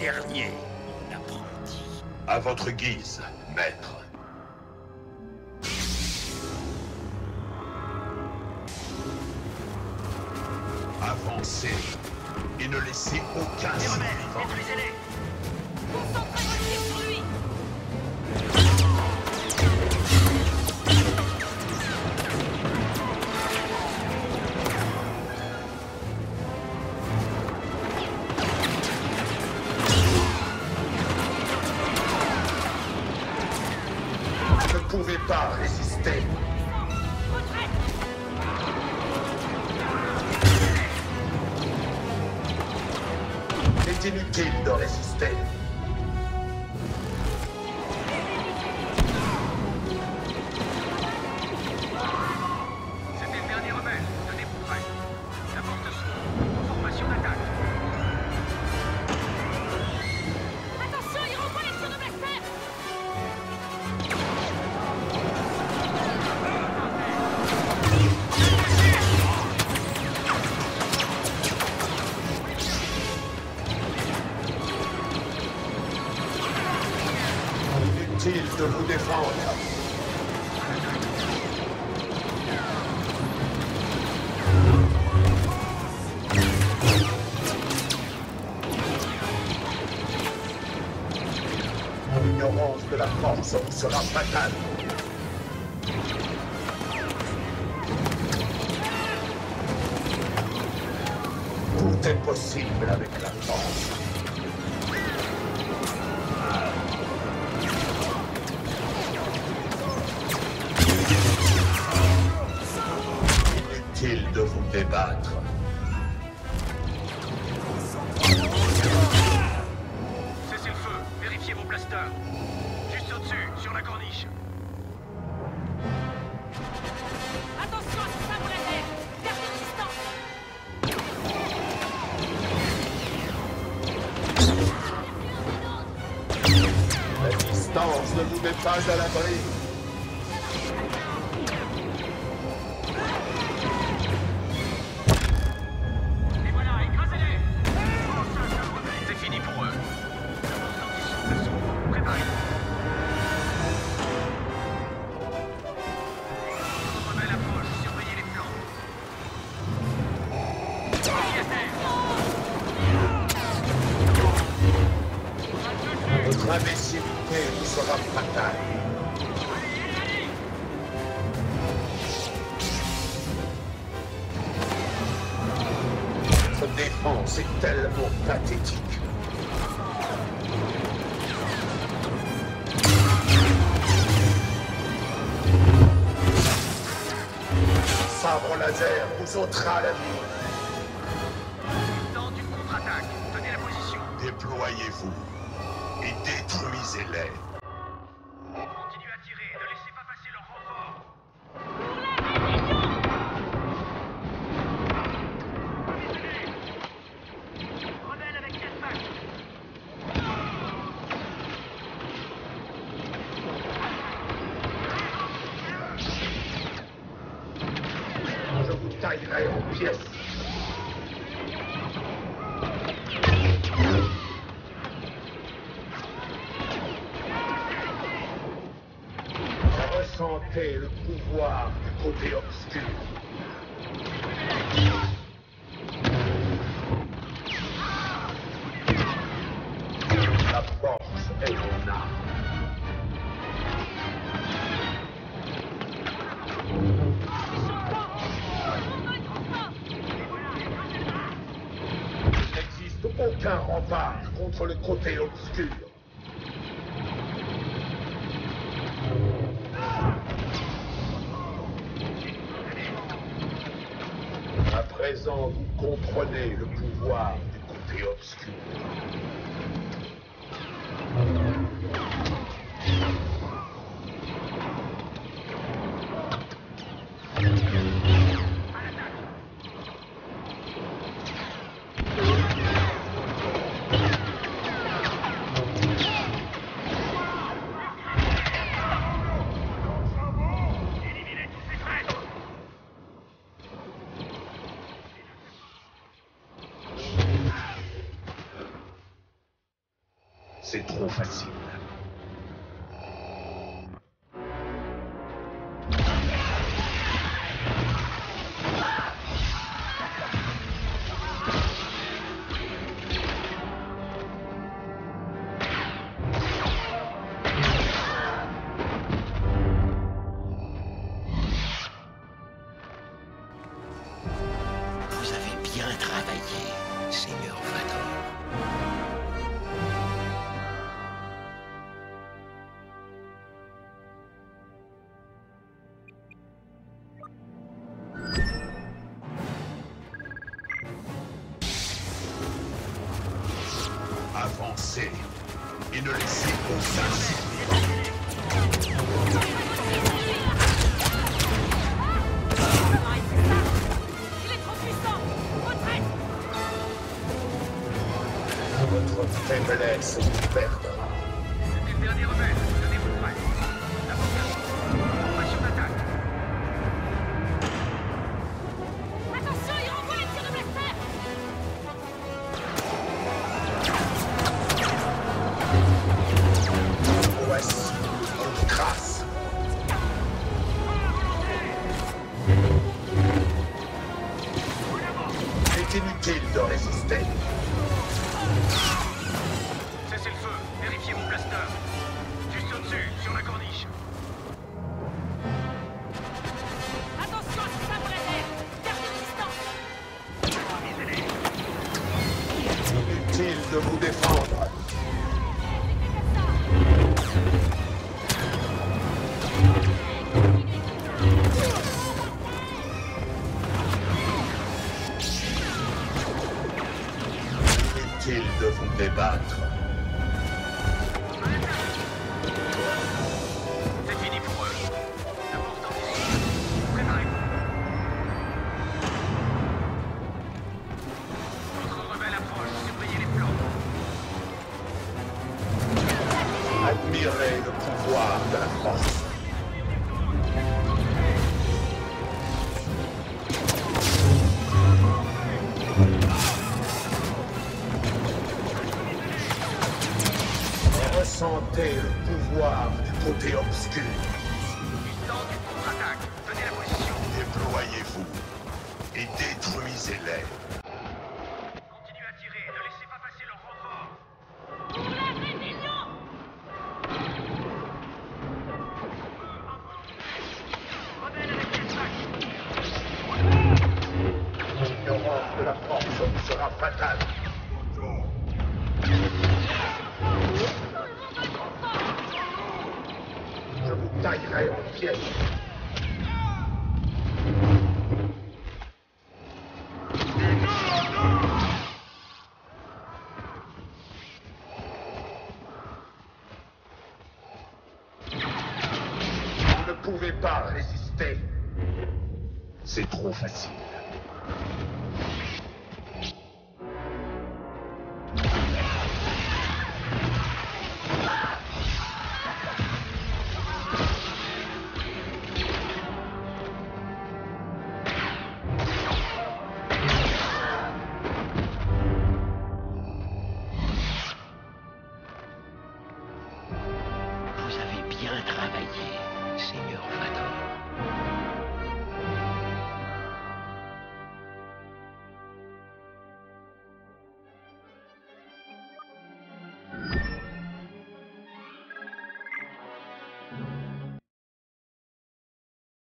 dernier, apprenti. À votre guise, maître. Avancez et ne laissez aucun. Les rebelles, détruisez-les Concentrez-vous sur lui pas résister. Retraite Il est inutile de résister. Sera fatale. Tout est possible avec la force. Inutile de vous débattre. Cessez le feu. Vérifiez vos blasters. La. Attention à ce sabre laser Gardez distance La distance ne vous met pas à l'abri. Défense est tellement pathétique. Sabre laser vous ôtera la vie. Temps d'une contre-attaque. Tenez la position. Déployez-vous et détruisez-les. Pièces. Ressentez le pouvoir du côté obscur. Aucun rempart contre le côté obscur. À présent, vous comprenez le pouvoir du côté obscur. C'est trop facile. Et ne laissez aucun Votre faiblesse vous perdra. Inutile de résister. Cessez le feu. Vérifiez mon blaster. Juste au-dessus, sur la corniche. Attention à ce sabre laser Gardez distance Inutile de vous défendre. La force sera fatale. Je vous taillerai en pièces. Vous ne pouvez pas résister. C'est trop facile.